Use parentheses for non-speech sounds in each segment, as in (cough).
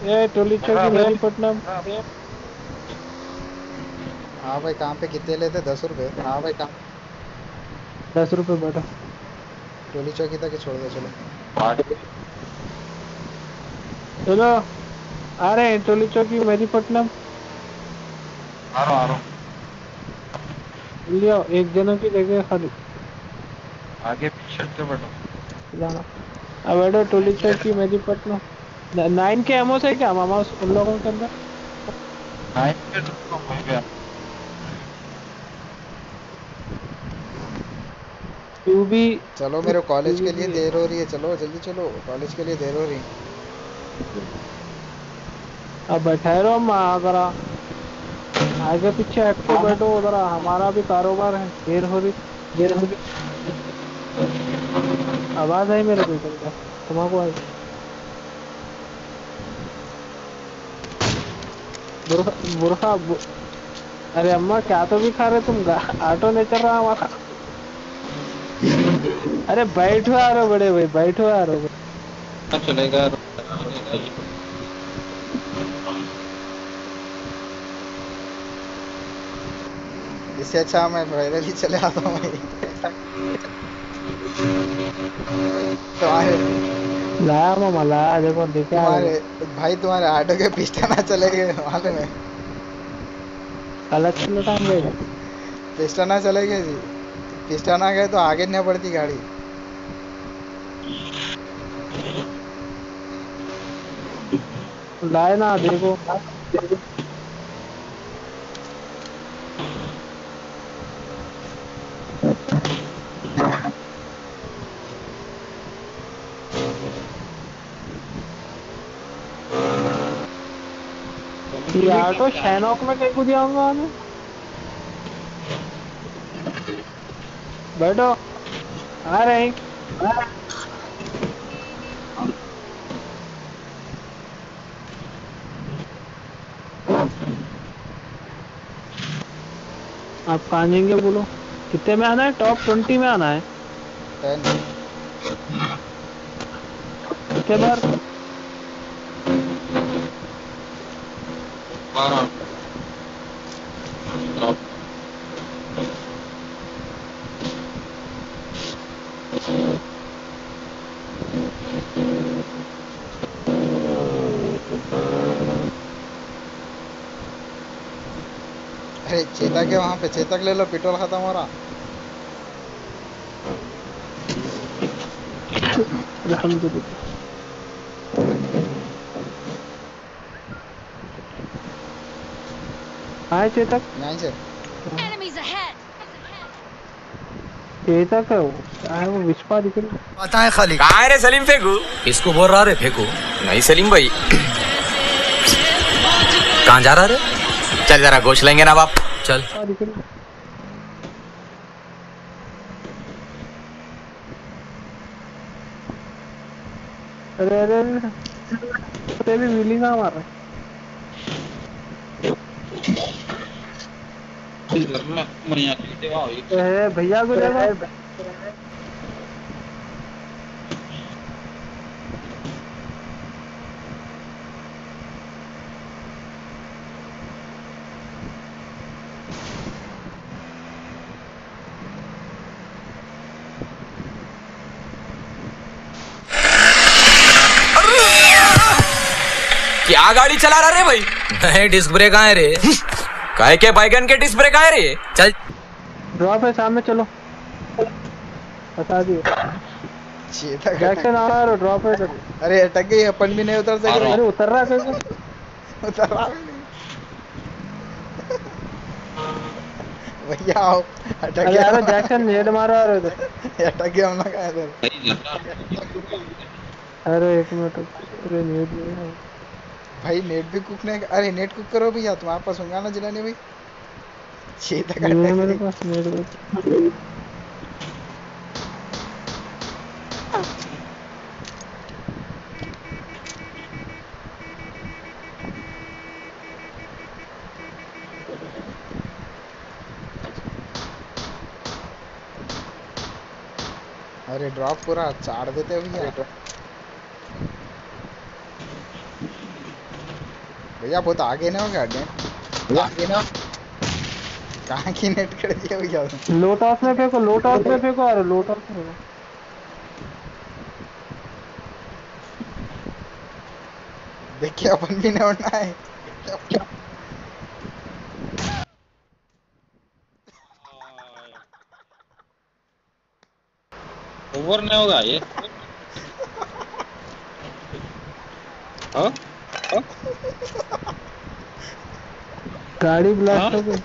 ए टोली चौकी मेरीपट्टनम हाँ भाई। कहाँ पे कितने लेते? दस रुपए। हाँ भाई कहाँ? दस रुपए बैठो। टोली चौकी तक छोड़ दो चलो। चलो। आ रहे हैं टोली चौकी मेरीपट्टनम आ रहा आ रहा हूँ। लियो एक जनों की जगह खाली। आगे पीछे से बैठो। जाना। अब बैठो टोली चौकी मेरीपट्टनम न- नाइन के एमओ से क्या? मामा उस उन लोगों के अंदर? नाइन पे तो तुम हो गया। तू भी चलो मेरे कॉलेज के लिए देर हो रही है। चलो जल्दी चलो। कॉलेज के लिए देर हो रही है। अब बैठे रहो माँ जरा। आगे पीछे हट के बैठो जरा। हमारा भी कारोबार है। देर हो रही। देर हो रही। आवाज़ आई मेरे को क्या तुम्हारा आई बुरखा बुरखा बु... अरे अम्मा क्या तो भी खा रहे तुम? ऑटो नहीं चल रहा हमारा अरे बैठो आ रहे बड़े भाई बैठो आ रहे चलेगा? इससे अच्छा मैं पैदल ही चले आता हूँ। भाई देखो तुम्हारे भाई तुम्हारे ऑटो के पिस्टन ना चले गए मालूम है अलग से लटाएँगे पिस्टन ना चले गए जी। पिस्टन आ गए तो आगे नहीं पड़ती गाड़ी। लाए ना, देखो। ये ऑटो शैनॉक में कहीं को जाऊँगा मैं बैठो। आ रहे हैं। आप कहाँ जाएँगे बोलो? कितने में आना है? टॉप ट्वेंटी में आना है। कितने बार? बारह। अरे चेतक है वहाँ पे चेतक ले लो पेट्रोल खत्म हो रहा। अल्हम्दुलिल्लाह हाँ चेतक यहीं से! चेतक है वो है वो विस्पा दिख रही पता है खाली कहाँ है रे सलीम फेंकू किसको बोल रहा रे फेंको नहीं सलीम भाई कहाँ जा रहा रे चल जरा गोश लेंगे ना बाप चल अरे अरे अरे तेरी व्हीलिंग कहाँ मार रहा है ए, भैया को क्या गाड़ी चला रहा रे भाई? नहीं (laughs) डिस्क ब्रेक आए रे। (laughs) काय के बैगन के डिस्क ब्रेक आए रे? चल। ड्रॉप है सामने चलो। बता दिए चेतक जैक्सन आ रहा है ड्रॉप है अरे अटक गई अपन भी नहीं उतर सके। अरे उतर रहा है कैसे? उतर रहा भैया आओ। अटक अरे गया। यार जैक्सन नेड मारा रहा है अटक गया हम लोग का इधर। अरे एक मिनट अरे नेड नहीं है। भाई नेट भी कुक नहीं अरे नेट कुक करो भैया तुम्हारे पास होंगे ना जिलाने भाई चेतक नहीं है अटक मेरे पास नेड बस अरे ड्रॉप पूरा चाड़ देते हो भैया। भैया बहुत आगे ना हो गया आगे ना कहाँ की नेट कर दिया भैया लोटस में फेंको लोटस में फेंको अरे लोटस में। देखिए अपन भी नहीं उड़ना है ओवर नहीं होगा ये। (laughs) हाँ? गाड़ी ब्लास्ट हो? गई।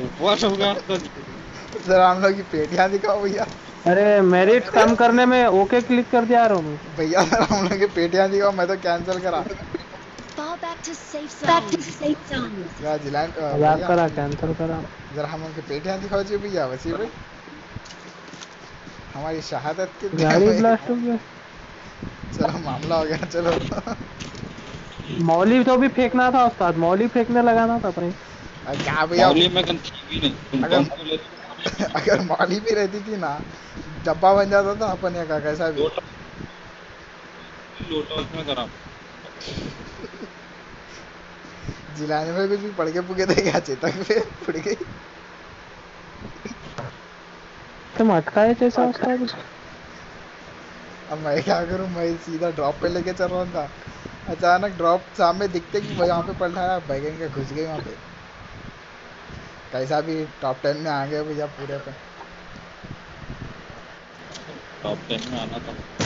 ओवर होगा तो जरा हम लोग की पेटियाँ दिखाओ भैया। अरे मेरिट कम करने में ओके क्लिक कर दिया रहा हूँ भैया जरा हम लोग की पेटियाँ दिखाओ मैं तो कैंसिल करा। करा कैंसिल करा। जरा हम लोग की पेटियाँ दिखाओ जी भैया वसीम भाई। हमारी शहादत के गाड़ी ब्लास्ट हो गई चलो मामला हो गया चलो। मौली तो भी फेंकना था उस्ताद मौली फेंकने लगाना था अपने। क्या भैया? मौली में भी नहीं अगर- अगर मौली भी रहती थी ना डब्बा बन जाता था अपन ये का कैसा भी। लोटस में करा। जिलाने में कुछ भी पड़ के पुगे देगा चेतक पे पड़ गई। तुम अटकाए जैसा उस्ताद। अब मैं क्या करूँ? मैं सीधा ड्रॉप पे लेके चल रहा था। अचानक ड्रॉप सामने दिखते कि वहाँ पे पलटा बैगन के घुस गई वहाँ पे। कैसा भी टॉप टेन में आ गए भैया पूरे पे। टॉप टेन में आना था।